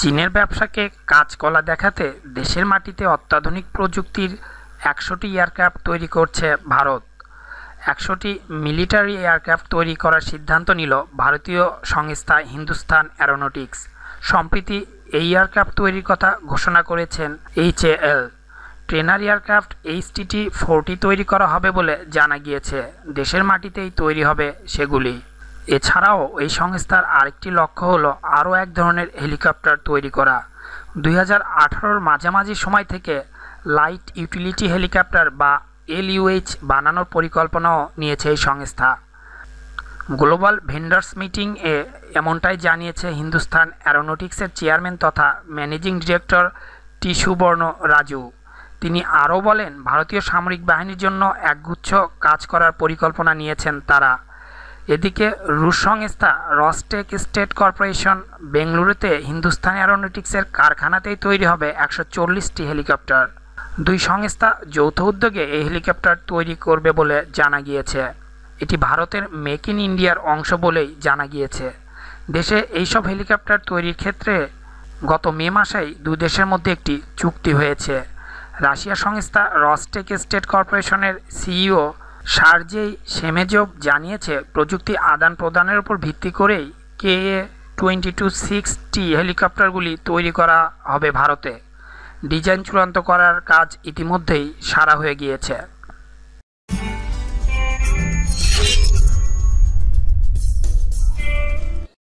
চীনের ব্যবসাকে কাজকলা দেখাতে দেশের মাটিতে অত্যাধুনিক প্রযুক্তির একশোটি এয়ারক্রাফট তৈরি করছে ভারত। একশোটি মিলিটারি এয়ারক্রাফট তৈরি করার সিদ্ধান্ত নিল ভারতীয় সংস্থা হিন্দুস্তান অ্যারোনটিক্স। সম্প্রতি এই এয়ারক্রাফট তৈরির কথা ঘোষণা করেছেন H L. Trainer aircraft HTT forty তৈরি করা হবে বলে জানা গিয়েছে। দেশের মাটিতেই তৈরি হবে সেগুলি। এছাড়াও এই সংস্থার আরেকটি লক্ষ্য হলো আরও এক ধরনের হেলিকপ্টার তৈরি করা। দুই হাজার আঠারোর মাঝামাঝি সময় থেকে লাইট ইউটিলিটি হেলিকপ্টার বা এলইউএইচ বানানোর পরিকল্পনাও নিয়েছে এই সংস্থা। গ্লোবাল ভেন্ডার্স মিটিং এ এমনটাই জানিয়েছে হিন্দুস্তান অ্যারোনটিক্সের চেয়ারম্যান তথা managing director T Suvarna Raju. তিনি আরও বলেন, ভারতীয় সামরিক বাহিনীর জন্য একগুচ্ছ কাজ করার পরিকল্পনা নিয়েছেন তারা। এদিকে রুশ সংস্থা রসটেক স্টেট কর্পোরেশন, বেঙ্গলুরুতে হিন্দুস্তান অ্যারোনটিক্সের কারখানাতেই তৈরি হবে একশো চল্লিশটি হেলিকপ্টার। দুই সংস্থা যৌথ উদ্যোগে এই হেলিকপ্টার তৈরি করবে বলে জানা গিয়েছে। এটি ভারতের মেক ইন ইন্ডিয়ার অংশ বলেই জানা গিয়েছে। দেশে এইসব হেলিকপ্টার তৈরির ক্ষেত্রে গত মে মাসেই দুই দেশের মধ্যে একটি চুক্তি হয়েছে। রাশিয়া সংস্থা রসটেক স্টেট কর্পোরেশনের সিইও সার্জেই সেমেজভ জানিয়েছে, প্রযুক্তি আদান প্রদানের উপর ভিত্তি করেই K A twenty two sixty হেলিকপ্টারগুলি তৈরি করা হবে ভারতে। ডিজাইন চূড়ান্ত করার কাজ ইতিমধ্যেই সারা হয়ে গিয়েছে।